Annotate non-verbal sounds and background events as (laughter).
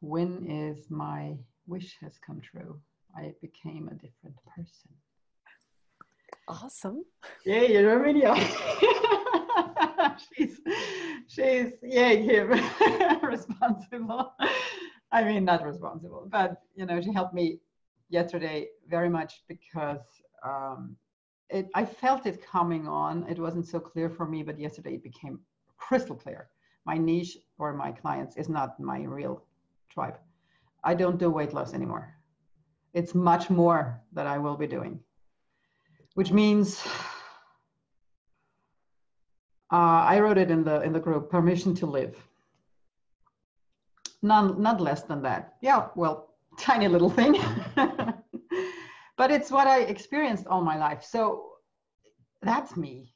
win is my wish has come true. I became a different person. Awesome. Yeah, you know Armenia. (laughs) she's she's yeah, Kim (laughs) responsible. I mean not responsible, but you know, she helped me yesterday very much because um it I felt it coming on. It wasn't so clear for me, but yesterday it became crystal clear. My niche or my clients is not my real tribe. I don't do weight loss anymore. It's much more that I will be doing, which means uh, I wrote it in the in the group permission to live. None, not less than that. Yeah, well, (laughs) tiny little thing, (laughs) but it's what I experienced all my life. So that's me.